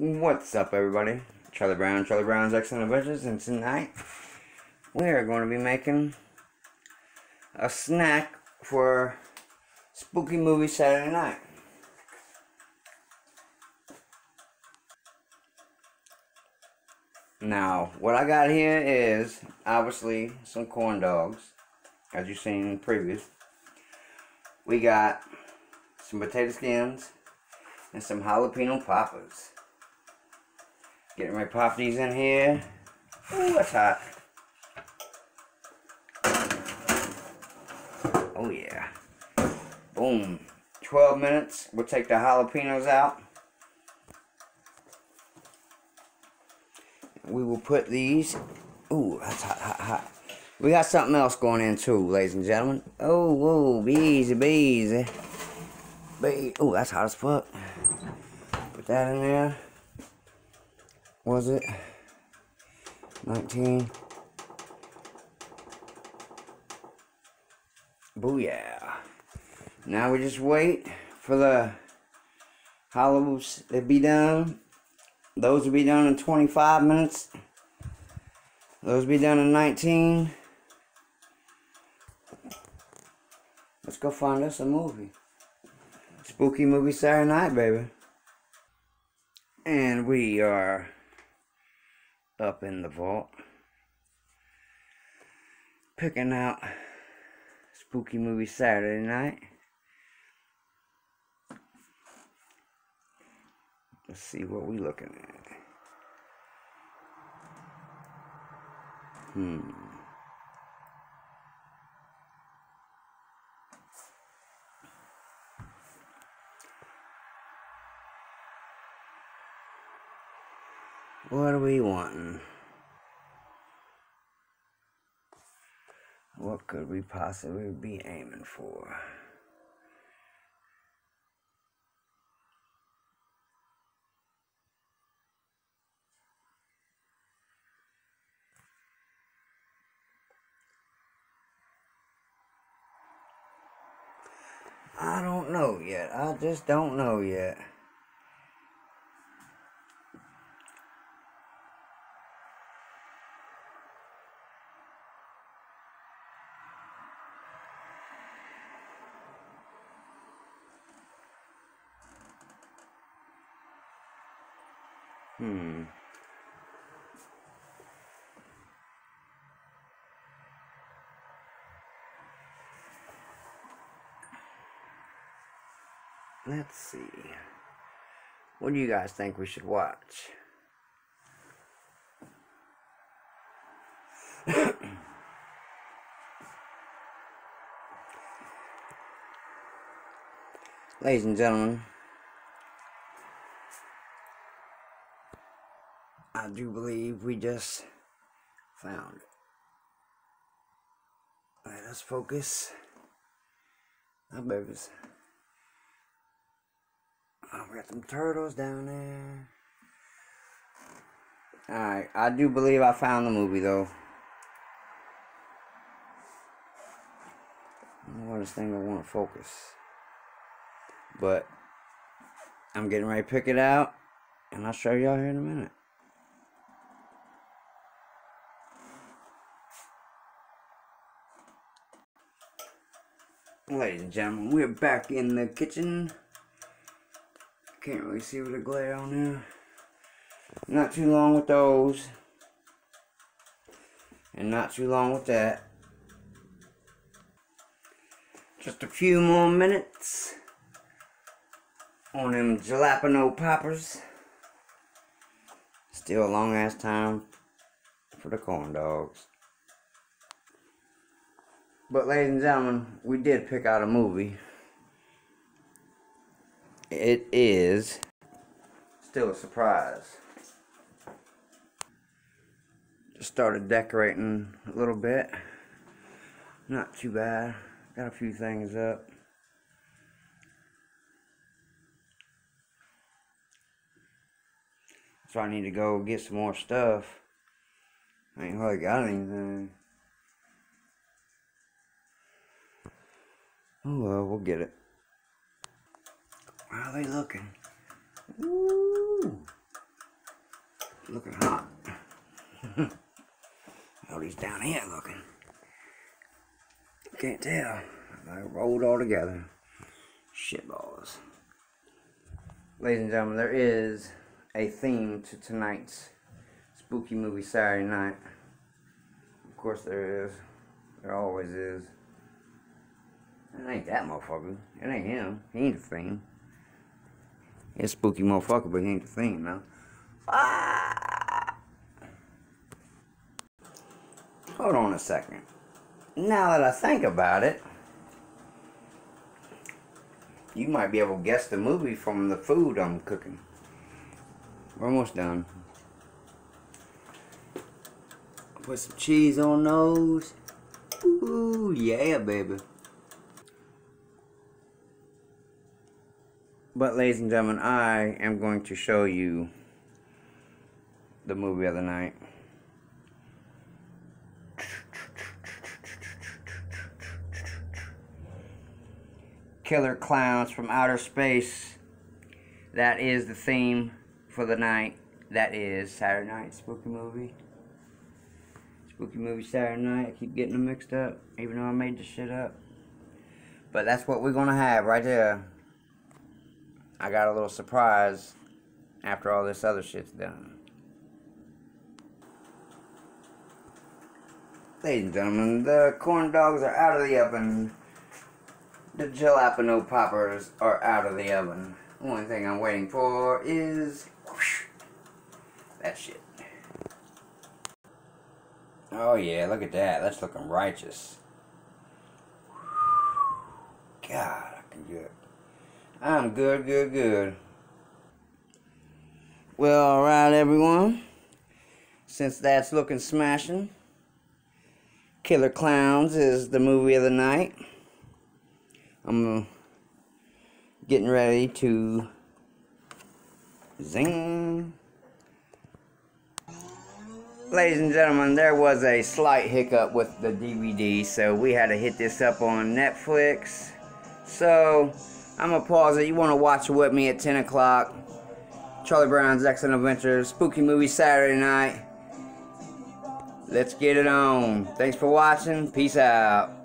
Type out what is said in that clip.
What's up, everybody? Charlie Brown, Charlie Brown's Excellent Adventures, and tonight we are going to be making a snack for spooky movie Saturday night. Now, what I got here is obviously some corn dogs, as you've seen in previous. We got some potato skins and some jalapeno poppers. Getting ready to pop these in here. Ooh, that's hot. Oh yeah. Boom. 12 minutes. We'll take the jalapenos out. We will put these. Ooh, that's hot, hot, hot. We got something else going in too, ladies and gentlemen. Oh, whoa, be easy, be easy. Be Ooh, that's hot as fuck. Put that in there was it? 19. Booyah. Now we just wait for the hollows to be done. Those will be done in 25 minutes. Those will be done in 19. Let's go find us a movie. Spooky movie Saturday night, baby. And we are up in the vault. Picking out spooky movie Saturday night. Let's see what we looking at. Hmm. What are we wanting? What could we possibly be aiming for? I don't know yet. I just don't know yet. Hmm. Let's see. What do you guys think we should watch? Ladies and gentlemen, I do believe we just found it. Let us focus. Our babies. Oh, we got some turtles down there. Alright, I do believe I found the movie though. I don't know this thing I want to focus. But I'm getting ready to pick it out and I'll show y'all here in a minute. Ladies and gentlemen, we're back in the kitchen. Can't really see with the glare on there. Not too long with those. And not too long with that. Just a few more minutes on them jalapeno poppers. Still a long ass time for the corn dogs. But ladies and gentlemen, we did pick out a movie. It is still a surprise. Just started decorating a little bit. Not too bad. Got a few things up. So I need to go get some more stuff. I ain't really got anything. Oh well, we'll get it. How are they looking? Ooh. looking hot. oh, he's down here looking. Can't tell. They rolled all together. Shit balls. Ladies and gentlemen, there is a theme to tonight's spooky movie Saturday night. Of course there is. There always is. It ain't that motherfucker. It ain't him. He ain't the thing. It's spooky motherfucker, but he ain't the thing now. Ah! Hold on a second. Now that I think about it, you might be able to guess the movie from the food I'm cooking. We're almost done. Put some cheese on those. Ooh, yeah, baby. But ladies and gentlemen, I am going to show you the movie of the night. Killer Klowns from Outer Space. That is the theme for the night. That is Saturday Night Spooky Movie. Spooky Movie Saturday Night. I keep getting them mixed up, even though I made this shit up. But that's what we're going to have right there. I got a little surprise after all this other shit's done. Ladies and gentlemen, the corn dogs are out of the oven. The jalapeno poppers are out of the oven. Only thing I'm waiting for is whoosh, that shit. Oh yeah, look at that. That's looking righteous. God. I'm good, good, good. Well, alright, everyone. Since that's looking smashing, Killer Klowns is the movie of the night. I'm uh, getting ready to zing. Ladies and gentlemen, there was a slight hiccup with the DVD, so we had to hit this up on Netflix. So, I'm gonna pause it. You wanna watch it with me at 10 o'clock? Charlie Brown's Excellent Adventures, spooky movie Saturday night. Let's get it on. Thanks for watching. Peace out.